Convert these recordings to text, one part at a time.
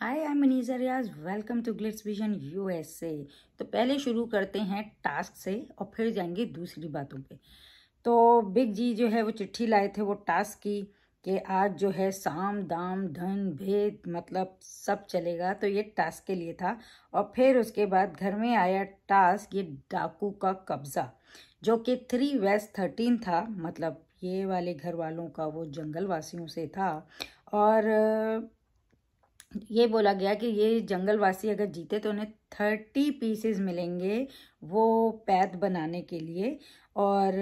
Hi I Manija Riyaz welcome to Glitz Vision USA तो पहले शुरू करते हैं टास्क से और फिर जाएँगे दूसरी बातों पे। तो बिग जी जो है, वो चिट्ठी लाए थे वो टास्क की कि आज जो है साम, दाम, धन, भेद मतलब सब चलेगा। तो ये टास्क के लिए था और फिर उसके बाद घर में आया टास्क ये डाकू का कब्ज़ा, जो कि थ्री वेस्ट थर्टीन था मतलब ये वाले घर वालों का, वो जंगल वासियों से था। और ये बोला गया कि ये जंगलवासी अगर जीते तो उन्हें थर्टी पीसेस मिलेंगे वो पैद बनाने के लिए। और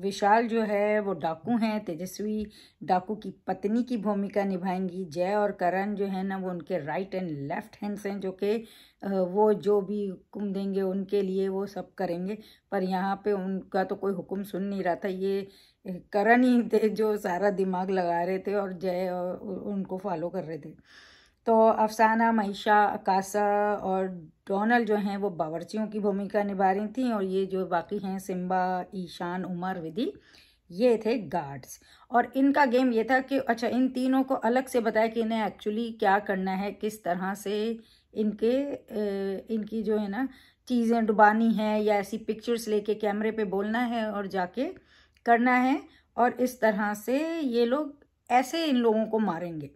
विशाल जो है, वो डाकू हैं, तेजस्वी डाकू की पत्नी की भूमिका निभाएँगी। जय और करण जो है ना, वो उनके राइट एंड लेफ़्ट हैंड्स हैं, जो कि वो जो भी हुक्म देंगे उनके लिए वो सब करेंगे। पर यहाँ पे उनका तो कोई हुक्म सुन नहीं रहा था। ये करण ही थे जो सारा दिमाग लगा रहे थे और जय उनको फॉलो कर रहे थे। तो अफसाना मईशा अकासा और डोनल जो हैं वो बावर्चियों की भूमिका निभा रही थी और ये जो बाकी हैं, सिम्बा, ईशान, उमर, विधि, ये थे गार्ड्स और इनका गेम ये था कि अच्छा इन तीनों को अलग से बताया कि इन्हें एक्चुअली क्या करना है, किस तरह से इनके इनकी जो है ना, चीज़ें डुबानी है या ऐसी पिक्चर्स लेके कैमरे पे बोलना है और जाके करना है और इस तरह से ये लोग ऐसे इन लोगों को मारेंगे।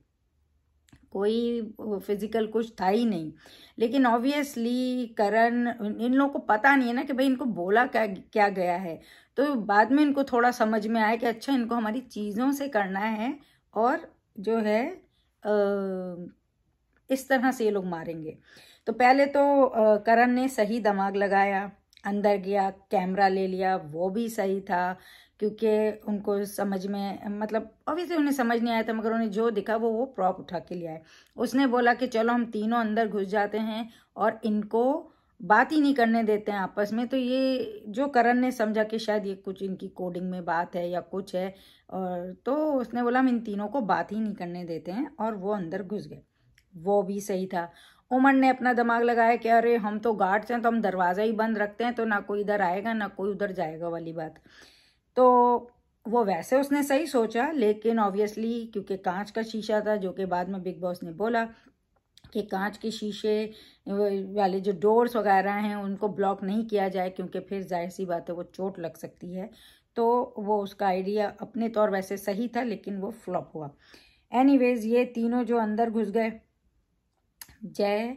कोई फ़िज़िकल कुछ था ही नहीं। लेकिन ऑब्वियसली करण, इन लोगों को पता नहीं है ना कि भाई इनको बोला क्या क्या गया है। तो बाद में इनको थोड़ा समझ में आया कि अच्छा इनको हमारी चीज़ों से करना है और जो है इस तरह से ये लोग मारेंगे। तो पहले तो करण ने सही दिमाग लगाया, अंदर गया कैमरा ले लिया, वो भी सही था। क्योंकि उनको समझ में मतलब ऑब्वियसली उन्हें समझ नहीं आया था, मगर उन्हें जो दिखा वो वो प्रॉप उठा के लिया है उसने बोला कि चलो हम तीनों अंदर घुस जाते हैं और इनको बात ही नहीं करने देते हैं आपस में। तो ये, जो करण ने समझा कि शायद ये कुछ इनकी कोडिंग में बात है या कुछ है, और तो उसने बोला हम इन तीनों को बात ही नहीं करने देते हैं और वो अंदर घुस गए। वो भी सही था। उमर ने अपना दिमाग लगाया कि अरे हम तो गार्ड्स हैं तो हम दरवाज़ा ही बंद रखते हैं तो ना कोई इधर आएगा, ना कोई उधर जाएगा वाली बात। तो वो वैसे उसने सही सोचा, लेकिन ऑब्वियसली क्योंकि कांच का शीशा था, जो कि बाद में बिग बॉस ने बोला कि कांच के शीशे वाले जो डोर्स वगैरह हैं, उनको ब्लॉक नहीं किया जाए, क्योंकि फिर ज़ाहिर सी बात है वो चोट लग सकती है। तो वो उसका आइडिया अपने तौर वैसे सही था, लेकिन वो फ्लॉप हुआ। एनीवेज ये तीनों जो अंदर घुस गए, जय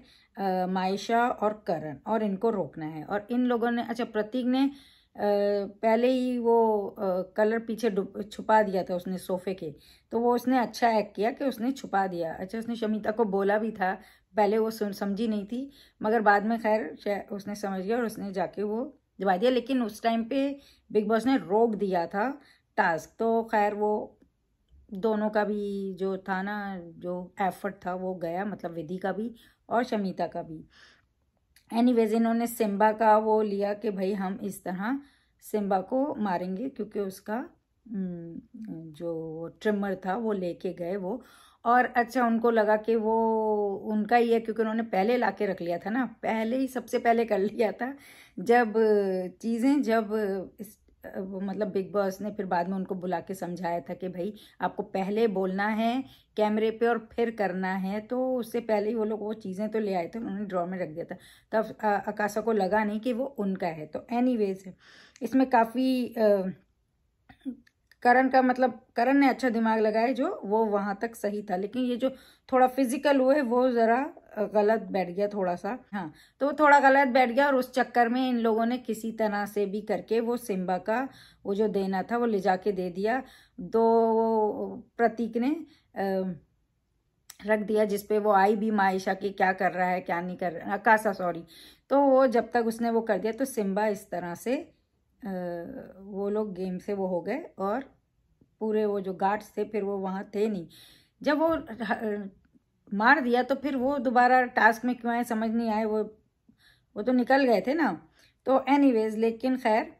मायशा और करण, और इनको रोकना है। और इन लोगों ने अच्छा प्रतीक ने पहले ही वो कलर पीछे छुपा दिया था उसने सोफे के। तो वो उसने अच्छा एक्ट किया कि उसने छुपा दिया। अच्छा उसने शमिता को बोला भी था। पहले वो समझी नहीं थी, मगर बाद में खैर उसने समझ गया और उसने जाके वो दबा दिया। लेकिन उस टाइम पे बिग बॉस ने रोक दिया था टास्क तो खैर वो दोनों का भी जो था ना, जो एफर्ट था वो गया मतलब विधि का भी और शमिता का भी। एनीवेज इन्होंने सिम्बा का वो लिया कि भाई हम इस तरह सिम्बा को मारेंगे क्योंकि उसका जो ट्रिमर था वो लेके गए वो। और अच्छा उनको लगा कि वो, उनका ही है क्योंकि उन्होंने पहले ला के रख लिया था ना, पहले ही सबसे पहले कर लिया था। जब चीज़ें, जब इस मतलब बिग बॉस ने फिर बाद में उनको बुला के समझाया था कि भाई, आपको पहले बोलना है, कैमरे पे और फिर करना है। तो उससे पहले ही वो लोग वो चीज़ें तो ले आए थे, उन्होंने ड्रॉ में रख दिया था। तब अकाशा को लगा नहीं कि वो उनका है। तो एनी इसमें काफ़ी करण का मतलब करण ने अच्छा दिमाग लगाया जो वो वहाँ तक सही था। लेकिन ये जो थोड़ा फ़िज़िकल हुए वो ज़रा गलत बैठ गया थोड़ा सा हाँ तो वो थोड़ा गलत बैठ गया और उस चक्कर में इन लोगों ने किसी तरह से भी करके वो सिम्बा का वो जो देना था, वो ले जाके दे दिया। दो प्रतीक ने रख दिया जिसपे वो आई भी मायशा की क्या कर रहा है, क्या नहीं कर रहा अकाशा सॉरी तो वो जब तक उसने वो कर दिया तो सिम्बा इस तरह से वो लोग गेम से वो हो गए और पूरे वो जो गार्ड्स थे, फिर वो वहाँ थे नहीं। जब वो मार दिया तो फिर वो दोबारा टास्क में क्यों आए, समझ नहीं आए, वो वो तो निकल गए थे ना। तो एनीवेज लेकिन खैर,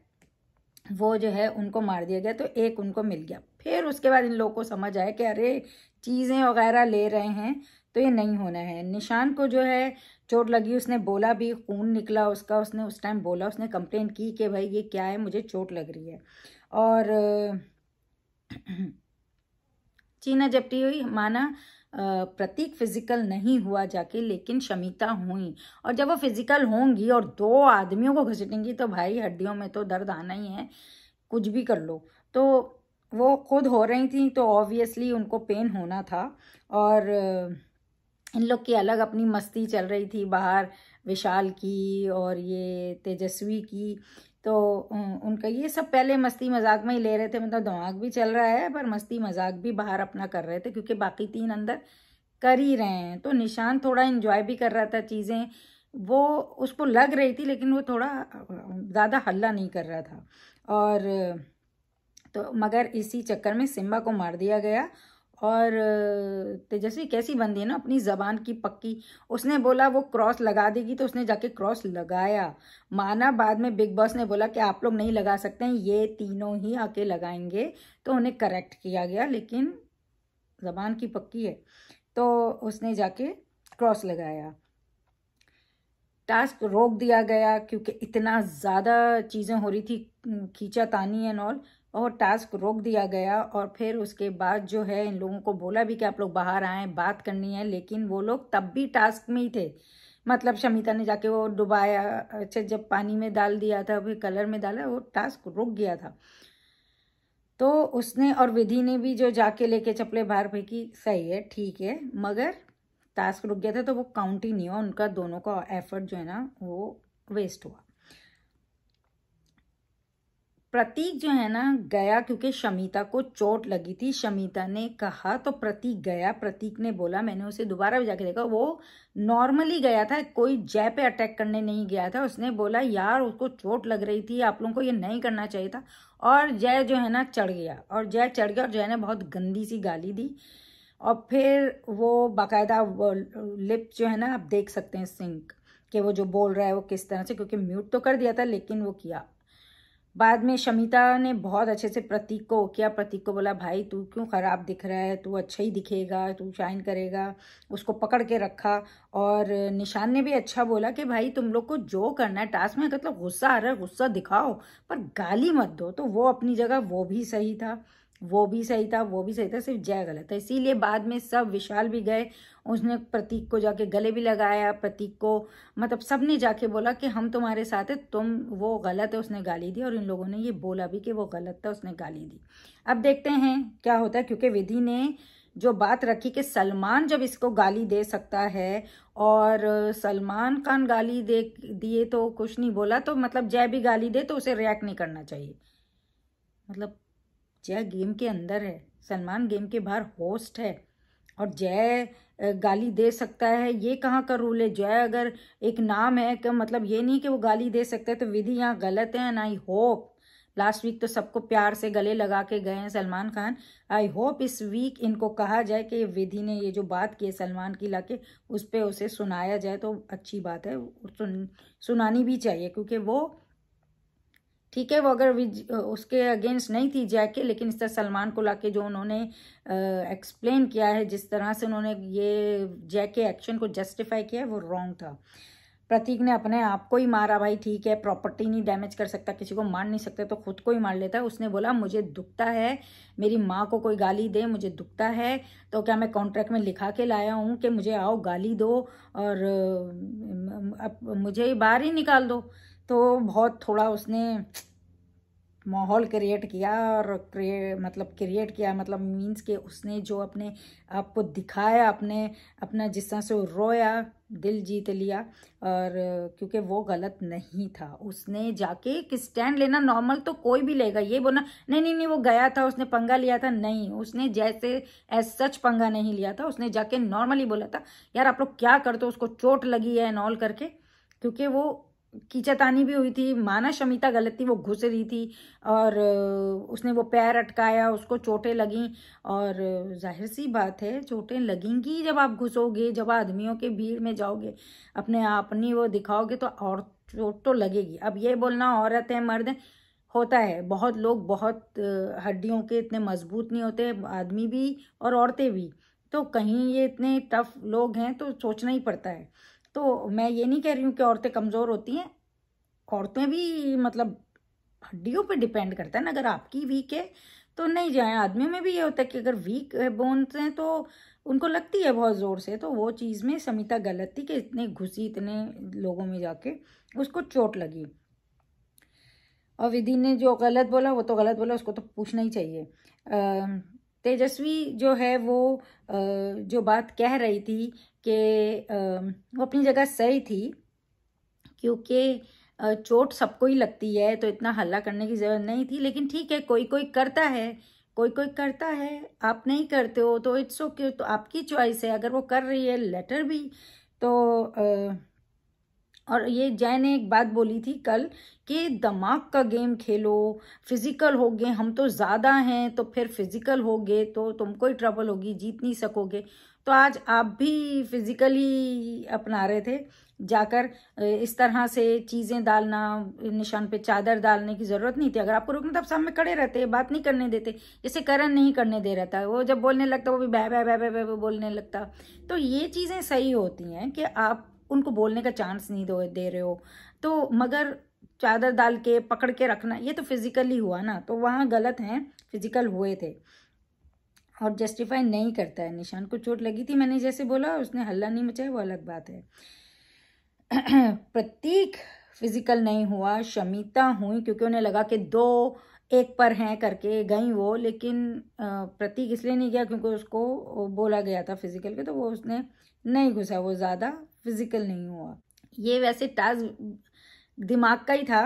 वो जो है, उनको मार दिया गया तो एक उनको मिल गया। फिर उसके बाद इन लोगों को समझ आया कि अरे, चीज़ें वगैरह ले रहे हैं तो ये नहीं होना है। निशान को जो है, चोट लगी, उसने बोला भी, खून निकला उसका, उसने उस टाइम बोला, उसने कंप्लेन की कि भाई, ये क्या है, मुझे चोट लग रही है। और चीना जपटी हुई, माना प्रतीक फ़िज़िकल नहीं हुआ जाके, लेकिन शमिता हुई। और जब वो फ़िज़िकल होंगी और दो आदमियों को घसीटेंगी तो भाई हड्डियों में तो दर्द आना ही है। कुछ भी कर लो। तो वो खुद हो रही थी तो ऑब्वियसली उनको पेन होना था। और इन लोग की अलग अपनी मस्ती चल रही थी, बाहर विशाल की और ये तेजस्वी की। तो उनका ये सब पहले मस्ती मज़ाक में ही ले रहे थे मतलब दिमाग भी चल रहा है, पर मस्ती मज़ाक भी बाहर अपना कर रहे थे, क्योंकि बाकी तीन अंदर कर ही रहे हैं। तो निशान थोड़ा इन्जॉय भी कर रहा था चीज़ें, वो उसको लग रही थी, लेकिन वो थोड़ा ज़्यादा हल्ला नहीं कर रहा था। और तो मगर इसी चक्कर में सिम्बा को मार दिया गया और तेजस्वी कैसी बंदी है ना, अपनी जबान की पक्की। उसने बोला, वो क्रॉस लगा देगी। तो उसने जाके क्रॉस लगाया। माना बाद में बिग बॉस ने बोला कि आप लोग नहीं लगा सकते हैं, ये तीनों ही आके लगाएँगे। तो उन्हें करेक्ट किया गया, लेकिन जबान की पक्की है। तो उसने जाके क्रॉस लगाया। टास्क रोक दिया गया, क्योंकि इतना ज़्यादा चीज़ें हो रही थी खींचा तानी एंड ऑल। और टास्क रोक दिया गया और फिर उसके बाद जो है इन लोगों को बोला भी कि आप लोग बाहर आए, बात करनी है, लेकिन वो लोग तब भी टास्क में ही थे। मतलब शमिता ने जाके वो डुबाया अच्छा जब पानी में डाल दिया था फिर कलर में डाला, वो टास्क रुक गया था। तो उसने और विधि ने भी जो जाके लेके चपले बाहर फेंकी, सही है, ठीक है, मगर टास्क रुक गया था तो वो काउंट ही नहीं हुआ, उनका दोनों का एफर्ट जो है ना, वो वेस्ट हुआ। प्रतीक जो है ना, गया क्योंकि शमिता को चोट लगी थी। शमिता ने कहा तो प्रतीक गया। प्रतीक ने बोला, मैंने उसे दोबारा भी जाके देखा। वो नॉर्मली गया था, कोई जय पे अटैक करने नहीं गया था। उसने बोला, यार, उसको चोट लग रही थी, आप लोगों को ये नहीं करना चाहिए था। और जय जो है ना, चढ़ गया। और जय चढ़ गया और जय ने बहुत गंदी सी गाली दी। और फिर वो बाकायदा लिप जो है ना, आप देख सकते हैं सिंक कि वो जो बोल रहा है वो किस तरह से, क्योंकि म्यूट तो कर दिया था, लेकिन वो किया। बाद में शमिता ने बहुत अच्छे से प्रतीक को किया प्रतीक को बोला, भाई, तू क्यों ख़राब दिख रहा है? तू अच्छा ही दिखेगा, तू शाइन करेगा। उसको पकड़ के रखा और निशान ने भी अच्छा बोला कि, भाई, तुम लोग को जो करना है, टास्क में मतलब गुस्सा आ रहा है, गुस्सा दिखाओ, पर गाली मत दो। तो वो अपनी जगह वो भी सही था। वो भी सही था, वो भी सही था, सिर्फ़ जय गलत था। इसीलिए बाद में सब विशाल भी गए, उसने प्रतीक को जाके गले भी लगाया, प्रतीक को मतलब सबने जाके बोला कि हम तुम्हारे साथ है, तुम वो गलत है, उसने गाली दी और इन लोगों ने ये बोला भी कि वो गलत था, उसने गाली दी। अब देखते हैं क्या होता है, क्योंकि विधि ने जो बात रखी कि सलमान जब इसको गाली दे सकता है और सलमान खान गाली दे, दिए तो कुछ नहीं बोला तो मतलब जय भी गाली दे तो उसे रिएक्ट नहीं करना चाहिए। मतलब जय गेम के अंदर है, सलमान गेम के बाहर होस्ट है, और जय गाली दे सकता है, ये कहाँ का रूल है? जय अगर एक नाम है, कि मतलब ये नहीं कि वो गाली दे सकता है तो विधि यहाँ गलत है and I hope last week तो सबको प्यार से गले लगा के गए हैं सलमान खान आई होप इस वीक इनको कहा जाए कि विधि ने ये जो बात की है सलमान की लाके, उस पर उसे सुनाया जाए तो अच्छी बात है सुन, सुनानी भी चाहिए, क्योंकि वो ठीक है, वो अगर उसके अगेंस्ट नहीं थी जैके लेकिन इस तरह सलमान को लाके जो उन्होंने एक्सप्लेन किया है, जिस तरह से उन्होंने ये जैके एक्शन को जस्टिफाई किया है वो रॉन्ग था। प्रतीक ने अपने आप को ही मारा, भाई, ठीक है प्रॉपर्टी नहीं डैमेज कर सकता, किसी को मार नहीं सकता तो खुद को ही मार लेता है। उसने बोला, मुझे दुखता है, मेरी माँ को कोई गाली दे, मुझे दुखता है तो क्या मैं कॉन्ट्रैक्ट में लिखा के लाया हूँ कि मुझे आओ, गाली दो और मुझे बाहर ही निकाल दो? तो बहुत थोड़ा उसने माहौल क्रिएट किया और क्रिए मतलब क्रिएट किया मतलब मींस के उसने जो अपने आप को दिखाया, अपने, अपना जिस तरह से रोया, दिल जीत लिया और क्योंकि वो गलत नहीं था। उसने जाके एक स्टैंड लेना नॉर्मल तो कोई भी लेगा, ये बोलना, नहीं नहीं नहीं, वो गया था, उसने पंगा लिया था। नहीं, उसने जैसे एज सच पंगा नहीं लिया था। उसने जाके नॉर्मली बोला था, यार, आप लोग क्या करते हो? उसको चोट लगी है नॉल करके। क्योंकि वो कीचतानी भी हुई थी, माना शमिता गलत थी, वो घुस रही थी और उसने वो पैर अटकाया, उसको चोटें लगी और, ज़ाहिर सी बात है, चोटें लगेंगी जब आप घुसोगे, जब आदमियों के भीड़ में जाओगे, अपने अपनी वो दिखाओगे तो और चोट तो लगेगी। अब ये बोलना औरत है, मर्द है होता है, बहुत लोग बहुत हड्डियों के इतने मज़बूत नहीं होते, आदमी भी और औरतें भी तो कहीं ये इतने टफ लोग हैं तो सोचना ही पड़ता है। तो मैं ये नहीं कह रही हूँ कि औरतें कमज़ोर होती हैं। औरतें भी मतलब हड्डियों पे डिपेंड करता है ना, अगर आपकी वीक है तो नहीं जाए। आदमियों में भी ये होता है कि अगर वीक बोन्स हैं तो उनको लगती है बहुत ज़ोर से तो वो चीज़ में समिता गलत थी कि इतने घुसी, इतने लोगों में जाके उसको चोट लगी। और विधि ने जो गलत बोला, वो तो गलत बोला, उसको तो पूछना ही चाहिए। तेजस्वी जो है वो जो बात कह रही थी कि वो अपनी जगह सही थी, क्योंकि चोट सबको ही लगती है तो इतना हल्ला करने की ज़रूरत नहीं थी। लेकिन ठीक है कोई कोई करता है कोई कोई करता है, आप नहीं करते हो तो इट्स ओके तो आपकी चॉइस है, अगर वो कर रही है लेटर भी तो और ये जय ने एक बात बोली थी कल, कि दिमाग का गेम खेलो फ़िज़िकल हो गए, हम तो ज़्यादा हैं तो फिर फ़िज़िकल हो गए तो तुमको ही ट्रबल होगी, जीत नहीं सकोगे। तो आज आप भी फिजिकली अपना रहे थे, जाकर इस तरह से चीज़ें डालना, निशान पे चादर डालने की ज़रूरत नहीं थी। अगर आपको रुकना तब सामने खड़े रहते, बात नहीं करने देते, जैसे करण नहीं करने दे रहता, वो जब बोलने लगता, वो भी बह बह बह बह बै बोलने लगता। तो ये चीज़ें सही होती हैं कि आप उनको बोलने का चांस नहीं दो, दे रहे हो। तो मगर चादर डाल के, पकड़ के रखना, ये तो फिजिकली हुआ ना तो वहाँ गलत हैं फ़िज़िकल हुए थे। और जस्टिफाई नहीं करता है। निशान को चोट लगी थी, मैंने जैसे बोला उसने हल्ला नहीं मचाया, वो अलग बात है। प्रतीक फ़िज़िकल नहीं हुआ, शमिता हुई, क्योंकि उन्हें लगा कि दो एक पर हैं करके गई वो, लेकिन प्रतीक इसलिए नहीं गया क्योंकि उसको बोला गया था फ़िज़िकल के तो वो उसने नहीं घुसा, वो ज़्यादा फ़िज़िकल नहीं हुआ। ये वैसे टास्क दिमाग का ही था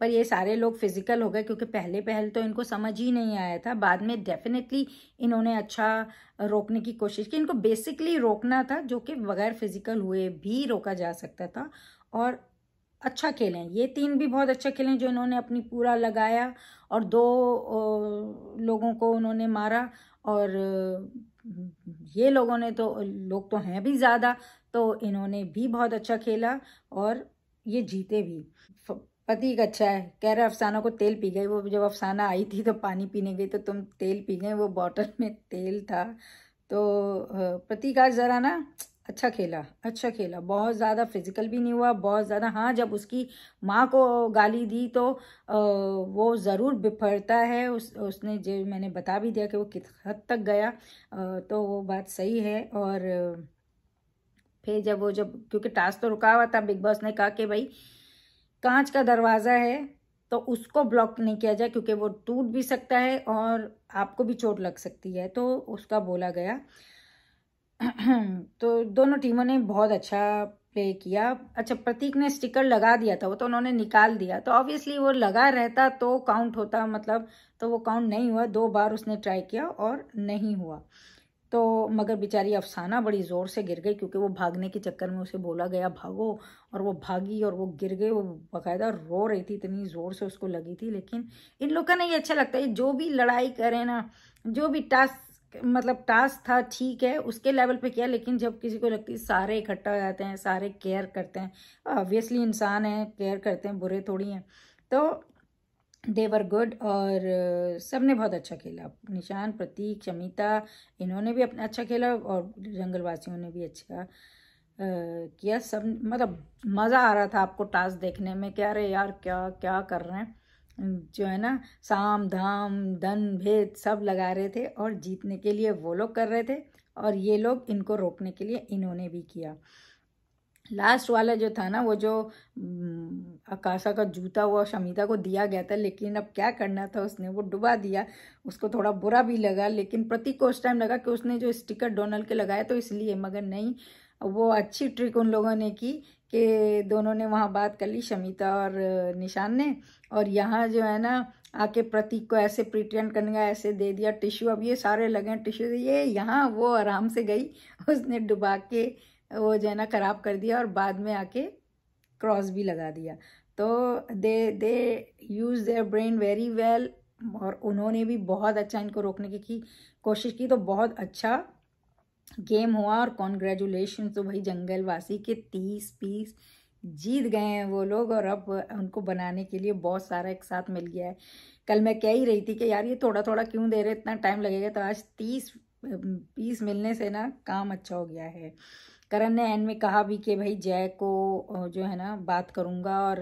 पर ये सारे लोग फ़िज़िकल हो गए, क्योंकि पहले पहल तो इनको समझ ही नहीं आया था। बाद में डेफिनेटली इन्होंने अच्छा रोकने की कोशिश की। इनको बेसिकली रोकना था, जो कि बगैर फ़िज़िकल हुए भी रोका जा सकता था, और अच्छा खेलें। ये तीन भी बहुत अच्छा खेलें जो इन्होंने अपनी पूरा लगाया, और दो लोगों को उन्होंने मारा, और, ये लोगों ने तो लोग तो हैं भी ज़्यादा तो इन्होंने भी बहुत अच्छा खेला, और ये जीते भी। पति एक अच्छा है। कह रहे अफसाना को तेल पी गई वो जब अफसाना आई थी तो पानी पीने गई तो तुम तेल पी गए। वो बॉटल में तेल था। तो प्रतीक आज ज़रा ना अच्छा खेला अच्छा खेला। बहुत ज़्यादा फ़िज़िकल भी नहीं हुआ, बहुत ज़्यादा। हाँ जब उसकी माँ को गाली दी तो वो ज़रूर बिफरता है। उस, उसने जो मैंने बता भी दिया कि वो कित हद तक गया। तो वो बात सही है। और, फिर जब वो जब, क्योंकि टास्क तो रुका हुआ था बिग बॉस ने कहा कि भाई कांच का दरवाज़ा है तो उसको ब्लॉक नहीं किया जाए क्योंकि वो टूट भी सकता है और आपको भी चोट लग सकती है। तो उसका बोला गया। तो दोनों टीमों ने बहुत अच्छा प्ले किया। अच्छा प्रतीक ने स्टिकर लगा दिया था, वो तो उन्होंने निकाल दिया। तो ऑब्वियसली वो लगा रहता तो काउंट होता मतलब तो वो काउंट नहीं हुआ। दो बार उसने ट्राई किया और नहीं हुआ। तो मगर बेचारी अफसाना बड़ी ज़ोर से गिर गई क्योंकि वो भागने के चक्कर में उसे बोला गया, भागो। और वो भागी और वो गिर गई वो बाकायदा रो रही थी, इतनी ज़ोर से उसको लगी थी। लेकिन इन लोग का ना ये अच्छा लगता है जो भी लड़ाई करें ना, जो भी टास्क मतलब टास्क था, ठीक है, उसके लेवल पे किया, लेकिन जब किसी को लगती है सारे इकट्ठा हो जाते हैं, सारे केयर करते हैं ऑब्वियसली इंसान है, केयर करते हैं, बुरे थोड़ी हैं तो देवर गुड और सबने बहुत अच्छा खेला। निशान, प्रतीक, शमिता, इन्होंने भी अपना अच्छा खेला और जंगलवासियों ने भी अच्छा किया। सब मतलब मज़ा आ रहा था आपको टास्क देखने में क्या रहे यार, क्या क्या कर रहे हैं? जो है ना, साम, धाम, धन, भेद सब लगा रहे थे और जीतने के लिए वो लोग कर रहे थे और ये लोग इनको रोकने के लिए इन्होंने भी किया। लास्ट वाला जो था ना, वो जो आकाशा का जूता वो शमिता को दिया गया था, लेकिन अब क्या करना था उसने? वो डुबा दिया। उसको थोड़ा बुरा भी लगा, लेकिन प्रतीक को उस टाइम लगा कि उसने जो स्टिकर डोनल्ड के लगाया तो इसलिए, मगर नहीं। वो अच्छी ट्रिक उन लोगों ने की कि दोनों ने वहाँ बात कर ली, शमिता और निशान ने, और यहाँ जो है ना, आके प्रतीक को ऐसे प्रिटेंड करने का ऐसे दे दिया। टिश्यू अब ये सारे लगे टिश्यू ये यहाँ, वो आराम से गई। उसने डुबा के वो जो है ना ख़राब कर दिया और बाद में आके क्रॉस भी लगा दिया। तो they they use their brain very well और उन्होंने भी बहुत अच्छा इनको रोकने की, की कोशिश की। तो बहुत अच्छा गेम हुआ और कॉन्ग्रेचुलेशन तो भाई जंगलवासी के तीस पीस जीत गए हैं वो लोग और अब उनको बनाने के लिए बहुत सारा एक साथ मिल गया है। कल मैं कह ही रही थी कि यार ये थोड़ा थोड़ा क्यों दे रहे इतना टाइम लगेगा। तो आज तीस पीस मिलने से ना काम अच्छा हो गया है। करण ने एंड में कहा भी कि भाई जय को जो है ना बात करूँगा और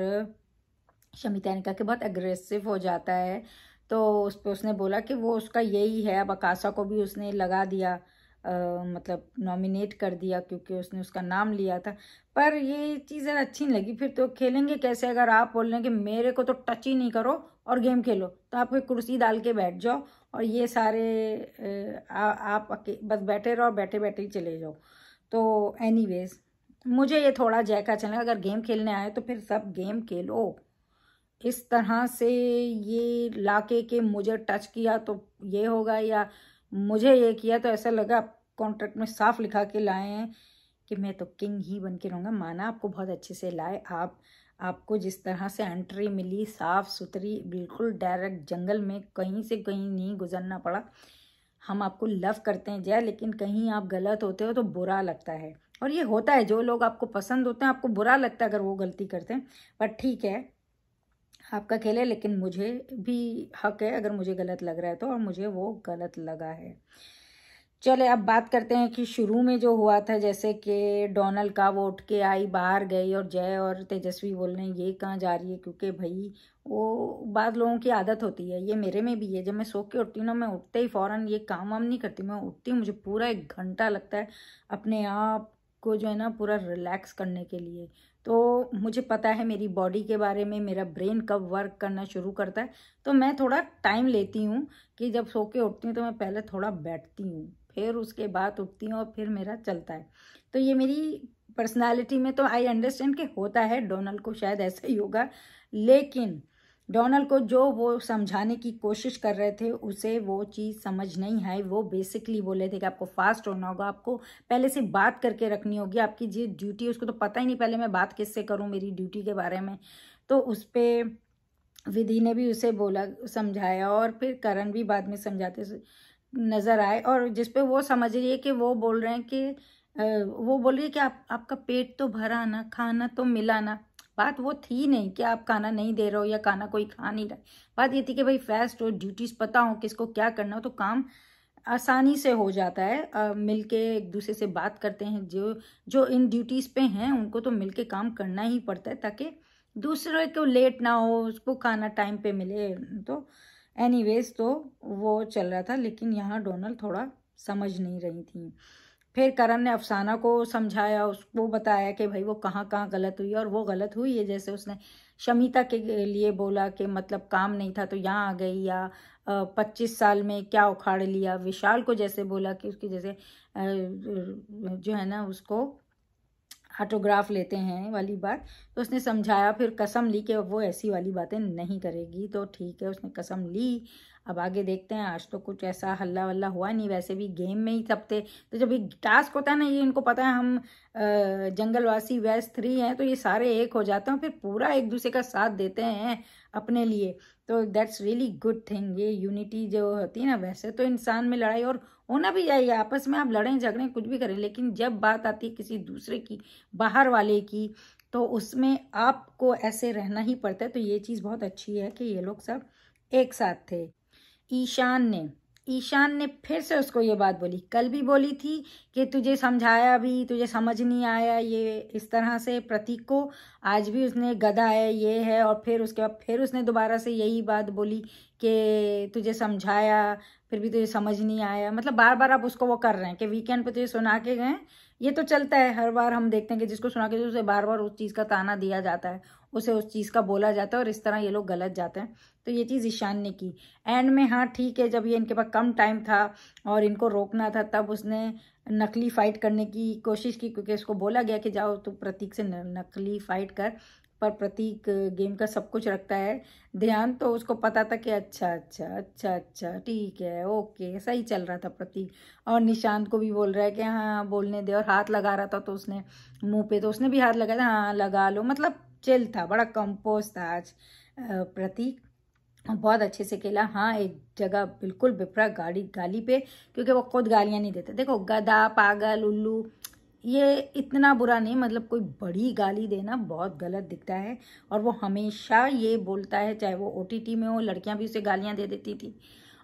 शमिता ने कहा कि बहुत अग्रेसिव हो जाता है। तो उस पर उसने बोला कि वो उसका यही है अब अकाशा को भी उसने लगा दिया आ, मतलब नॉमिनेट कर दिया क्योंकि उसने उसका नाम लिया था। पर ये चीज़ अच्छी नहीं लगी। फिर तो खेलेंगे कैसे? अगर आप बोल रहे हैं कि मेरे को तो टच ही नहीं करो और गेम खेलो तो आप एक कुर्सी डाल के बैठ जाओ और ये सारे आ, आप बस बैठे रहो बैठे बैठे ही चले जाओ। तो एनीवेज मुझे ये थोड़ा जैका चलेगा अगर गेम खेलने आए तो फिर सब गेम खेलो। इस तरह से ये लाके के मुझे टच किया तो ये होगा, या मुझे ये किया तो ऐसा लगा कॉन्ट्रैक्ट में साफ़ लिखा के लाए हैं कि मैं तो किंग ही बन के रहूँगा। माना आपको बहुत अच्छे से लाए, आप, आपको जिस तरह से एंट्री मिली साफ़ सुथरी बिल्कुल डायरेक्ट जंगल में कहीं से कहीं नहीं गुजरना पड़ा। हम आपको लव करते हैं, जय, लेकिन कहीं आप गलत होते हो तो बुरा लगता है। और ये होता है, जो लोग आपको पसंद होते हैं, आपको बुरा लगता है अगर वो गलती करते हैं। बट ठीक है आपका खेल है, लेकिन मुझे भी हक है, अगर मुझे गलत लग रहा है तो और मुझे वो गलत लगा है। चले, अब बात करते हैं कि शुरू में जो हुआ था, जैसे कि डोनल्ड का वो उठ के आई बाहर गई और जय और तेजस्वी बोल रहे हैं ये कहाँ जा रही है? क्योंकि भाई, वो बाद लोगों की आदत होती है। ये मेरे में भी है। जब मैं सो के उठती हूँ ना, मैं उठते ही फ़ौरन ये काम वाम नहीं करती। मैं उठती हूँ, मुझे पूरा एक घंटा लगता है अपने आप को जो है ना, पूरा रिलैक्स करने के लिए। तो मुझे पता है मेरी बॉडी के बारे में, मेरा ब्रेन कब वर्क करना शुरू करता है। तो मैं थोड़ा टाइम लेती हूँ कि जब सो के उठती हूँ तो मैं पहले थोड़ा बैठती हूँ। फिर उसके बाद उठती हूँ और फिर मेरा चलता है। तो ये मेरी पर्सनालिटी में तो आई अंडरस्टैंड कि होता है डोनल्ड को शायद ऐसा ही होगा, लेकिन डोनल्ड को जो वो समझाने की कोशिश कर रहे थे, उसे वो चीज़ समझ नहीं आई। वो बेसिकली बोले थे कि आपको फास्ट होना होगा, आपको पहले से बात करके रखनी होगी, आपकी जो ड्यूटी उसको तो पता ही नहीं पहले मैं बात किससे करूँ, मेरी ड्यूटी के बारे में। तो उस पर विधि ने भी उसे बोला, समझाया और फिर करण भी बाद में समझाते नज़र आए और जिस पे वो समझ रही है कि वो बोल रहे हैं कि वो बोल रही है कि आप, आपका पेट तो भरा ना, खाना तो मिला ना। बात वो थी नहीं कि आप खाना नहीं दे रहे हो या खाना कोई खा नहीं रहा। बात ये थी कि भाई फेस्ट हो ड्यूटीज़ पता हो किसको क्या करना हो तो काम आसानी से हो जाता है। मिलके एक दूसरे से बात करते हैं। जो जो इन ड्यूटीज़ पे हैं, उनको तो मिलके काम करना ही पड़ता है ताकि दूसरे को लेट ना हो, उसको खाना टाइम पे मिले तो एनीवेज तो वो चल रहा था, लेकिन यहाँ डोनल्ड थोड़ा समझ नहीं रही थी। फिर करण ने अफसाना को समझाया उसको बताया कि भाई वो कहाँ कहाँ गलत हुई, और वो गलत हुई है। जैसे उसने शमिता के लिए बोला कि मतलब काम नहीं था तो यहाँ आ गई, या पच्चीस साल में क्या उखाड़ लिया। विशाल को जैसे बोला कि उसकी जैसे जो है ना, उसको ऑटोग्राफ लेते हैं वाली बात। तो उसने समझाया, फिर कसम ली कि वो ऐसी वाली बातें नहीं करेगी। तो ठीक है, उसने कसम ली। अब आगे देखते हैं, आज तो कुछ ऐसा हल्ला वल्ला हुआ नहीं। वैसे भी गेम में ही सब थे। तो जब ये टास्क होता है ना, ये इनको पता है, हम जंगलवासी वैस थ्री हैं तो ये सारे एक हो जाते हैं फिर पूरा एक दूसरे का साथ देते हैं अपने लिए। तो दैट्स रियली गुड थिंग ये यूनिटी जो होती है ना, वैसे तो इंसान में लड़ाई और होना भी चाहिए आपस में आप लड़ें, झगड़ें, कुछ भी करें, लेकिन जब बात आती है किसी दूसरे की, बाहर वाले की तो उसमें आपको ऐसे रहना ही पड़ता है। तो ये चीज़ बहुत अच्छी है कि ये लोग सब एक साथ थे। ईशान ने ईशान ने फिर से उसको ये बात बोली। कल भी बोली थी कि तुझे समझाया भी, तुझे समझ नहीं आया ये इस तरह से, प्रतीक को। आज भी उसने गधा है, ये है, और फिर उसके बाद फिर उसने दोबारा से यही बात बोली कि तुझे समझाया, फिर भी तुझे समझ नहीं आया। मतलब बार बार आप उसको वो कर रहे हैं कि वीकेंड पर तुझे सुना के गए। ये तो चलता है, हर बार हम देखते हैं कि जिसको सुना के उसे बार बार उस चीज़ का ताना दिया जाता है। उसे उस चीज़ का बोला जाता है और इस तरह ये लोग गलत जाते हैं। तो ये चीज़ ईशान ने की। एंड में हाँ ठीक है, जब ये इनके पास कम टाइम था और इनको रोकना था, तब उसने नकली फाइट करने की कोशिश की, क्योंकि उसको बोला गया कि जाओ तो प्रतीक से नकली फाइट कर, पर प्रतीक गेम का सब कुछ रखता है ध्यान तो उसको पता था कि अच्छा अच्छा अच्छा अच्छा ठीक है, ओके, सही चल रहा था प्रतीक। और निशांत को भी बोल रहा है कि हाँ बोलने दे, और हाथ लगा रहा था तो उसने मुँह पे तो उसने भी हाथ लगाया था हाँ लगा लो मतलब चिल था, बड़ा कंपोज था आज प्रतीक। बहुत अच्छे से खेला। हाँ एक जगह बिल्कुल विपरा गाड़ी, गाली पे, क्योंकि वो खुद गालियाँ नहीं देते। देखो, गधा, पागल, उल्लू, ये इतना बुरा नहीं मतलब कोई बड़ी गाली देना बहुत गलत दिखता है। और वो हमेशा ये बोलता है, चाहे वो ओटीटी में हो, लड़कियाँ भी उसे गालियाँ दे देती थी।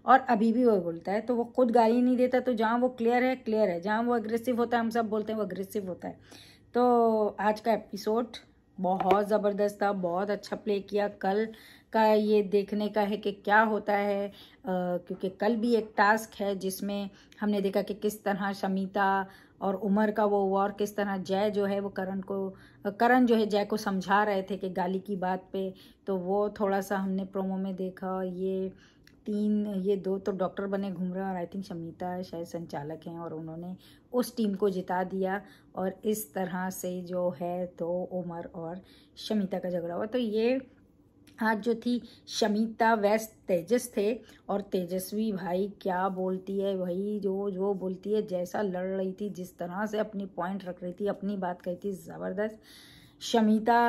और अभी भी वो बोलता है तो वो खुद गाली नहीं देता तो जहाँ वो क्लियर है क्लियर है। जहाँ वो अग्रेसिव होता है, हम सब बोलते हैं वो अग्रेसिव होता है। तो आज का एपिसोड बहुत ज़बरदस्त था बहुत अच्छा प्ले किया। कल का ये देखने का है कि क्या होता है आ, क्योंकि कल भी एक टास्क है जिसमें हमने देखा कि किस तरह शमीता और उमर का वो हुआ और किस तरह जय जो है वो करण को करण जो है जय को समझा रहे थे कि गाली की बात पे। तो वो थोड़ा सा हमने प्रोमो में देखा ये तीन, ये दो तो डॉक्टर बने घूम रहे हैं और आई थिंक शमीता शायद संचालक हैं और उन्होंने उस टीम को जिता दिया और इस तरह से जो है तो उमर और शमीता का झगड़ा हुआ। तो ये आज जो थी, शमीता वैस तेजस थे और तेजस्वी भाई क्या बोलती है? वही जो जो बोलती है, जैसा लड़ रही थी, जिस तरह से अपनी पॉइंट रख रही थी, अपनी बात कही थी, ज़बरदस्त। शमीता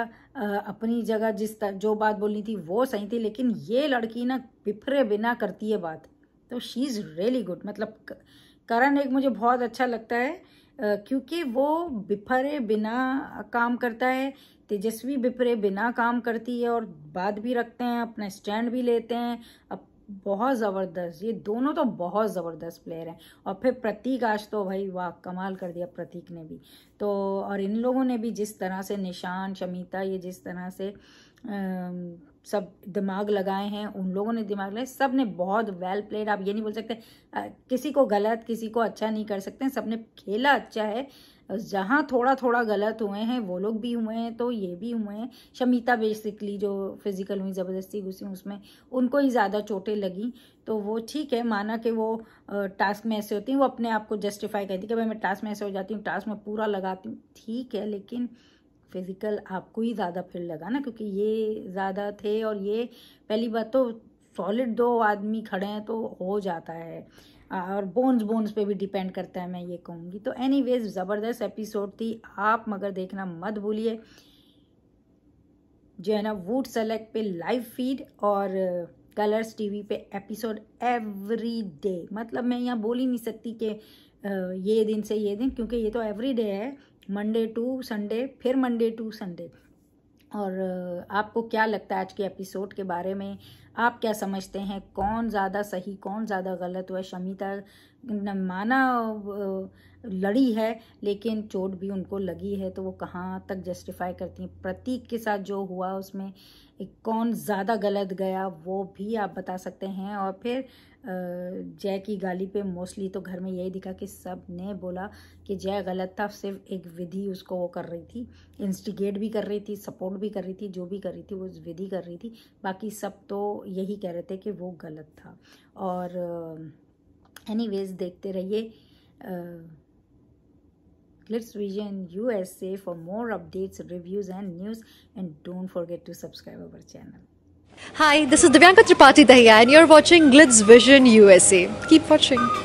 अपनी जगह जिस तर, जो बात बोलनी थी वो सही थी लेकिन ये लड़की ना बिफरे बिना करती है बात। तो शी इज़ रियली गुड मतलब करण एक मुझे बहुत अच्छा लगता है क्योंकि वो बिफरे बिना काम करता है तेजस्वी बिफरे बिना काम करती है और बात भी रखते हैं अपना स्टैंड भी लेते हैं अब बहुत ज़बरदस्त ये दोनों तो बहुत ज़बरदस्त प्लेयर हैं। और फिर प्रतीक आज तो भाई वाह कमाल कर दिया प्रतीक ने भी। तो और इन लोगों ने भी जिस तरह से निशान शमीता ये जिस तरह से आ, सब दिमाग लगाए हैं उन लोगों ने दिमाग लगाए सबने बहुत वेल प्लेड आप ये नहीं बोल सकते आ, किसी को गलत किसी को अच्छा नहीं कर सकते सबने खेला अच्छा है जहाँ थोड़ा थोड़ा गलत हुए हैं, वो लोग भी हुए हैं तो ये भी हुए हैं। शमीता बेसिकली जो फ़िज़िकल हुई ज़बरदस्ती घुसी, उसमें उनको ही ज़्यादा चोटें लगी। तो वो ठीक है, माना कि वो टास्क में ऐसे होती हैं, वो अपने आप को जस्टिफाई करती कि भाई मैं टास्क में ऐसे हो जाती हूँ टास्क में पूरा लगाती हूँ। ठीक है, लेकिन फ़िज़िकल आपको ही ज़्यादा फिर लगा ना, क्योंकि ये ज़्यादा थे और ये, पहली बात तो सॉलिड दो आदमी खड़े हैं तो हो जाता है। और बोन्स बोन्स पे भी डिपेंड करता है, मैं ये कहूँगी। तो एनी वेज ज़बरदस्त एपिसोड थी। आप मगर देखना मत भूलिए। जो है ना वूड सेलेक्ट पे लाइव फ़ीड और कलर्स टीवी पे एपिसोड एवरी डे मतलब मैं यहाँ बोल ही नहीं सकती कि ये दिन से ये दिन, क्योंकि ये तो एवरी डे है। मंडे टू संडे फिर मंडे टू संडे और आपको क्या लगता है आज के एपिसोड के बारे में? आप क्या समझते हैं? कौन ज़्यादा सही, कौन ज़्यादा गलत? हुआ शमिता माना लड़ी है, लेकिन चोट भी उनको लगी है तो वो कहाँ तक जस्टिफाई करती हैं? प्रतीक के साथ जो हुआ, उसमें कौन ज़्यादा गलत गया, वो भी आप बता सकते हैं। और फिर जय की गाली पे मोस्टली तो घर में यही दिखा कि सबने बोला कि जय गलत था सिर्फ़ एक विधि उसको वो कर रही थी। इंस्टिगेट भी कर रही थी सपोर्ट भी कर रही थी जो भी कर रही थी वो विधि कर रही थी। बाकी सब तो यही कह रहे थे कि वो गलत था। और एनी देखते रहिए। Glitz Vision USA for more updates, reviews and news and don't forget to subscribe our channel. Hi, this is Divyanka Tripathi Dahiya and you're watching Glitz Vision USA. Keep watching.